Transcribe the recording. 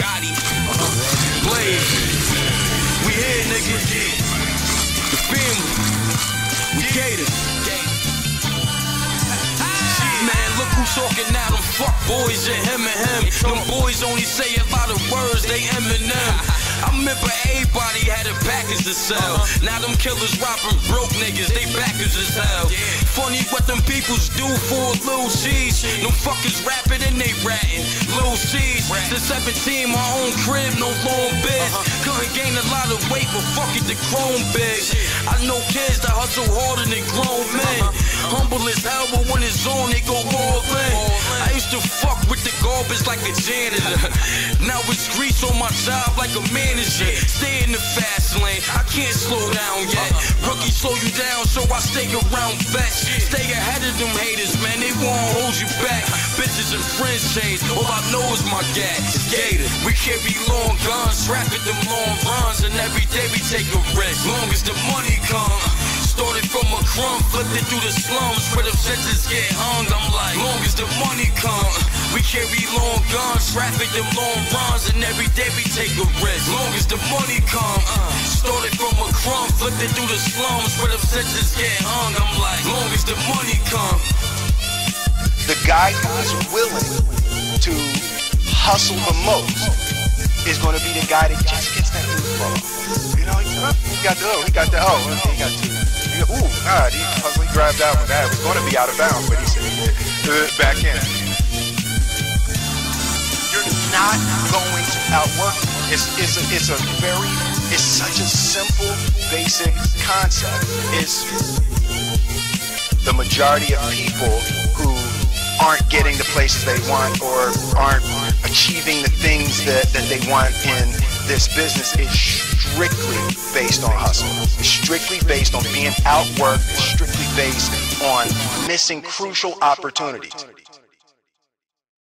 Gotti. Blaze. We here, nigga. The family. We cater. Man, look who's talking now. Them fuck boys and him and him. Them boys only say a lot of words. They Eminem. I remember everybody had a package to sell. Now them killers robbing broke niggas, they backers as hell. Funny what them peoples do for little cheese. Them fuckers rapping and they ratting. Little C's. The 17, my own crib, no long biz. Couldn't gain a lot of weight, but fuck it, the chrome big. I know kids that hustle harder than grown men. Humble as hell, but when it's on, they go all in. I used to fuck with the garbage like a janitor. Now it's grease on my job like a manager. Stay in the fast lane, I can't slow down yet. Rookie slow you down, so I stay around vets. Stay ahead of them haters, man, they won't hold you back. And friends change, all I know is my gat. Gator. We carry long guns, rapping them long runs, and every day we take a risk. Long as the money come. Started from a crumb, flipped it through the slums where them sentences get hung. I'm like, long as the money come, we carry long guns, traffic them long runs, and every day we take a risk. Long as the money come, started from a crumb, flipped it through the slums where them sentences get guy who's willing to hustle the most is going to be the guy that just gets that new ball. You know, he, got the oh, he got the oh, he got two. He ooh, God, he hustling grabbed that one. That was going to be out of bounds, but he said uh, back in. You're not going to outwork. It's it's a, it's a very it's such a simple, basic concept. It's the majority of people who getting the places they want or aren't achieving the things that, that they want in this business is strictly based on hustle. It's strictly based on being outworked. It's strictly based on missing crucial opportunities.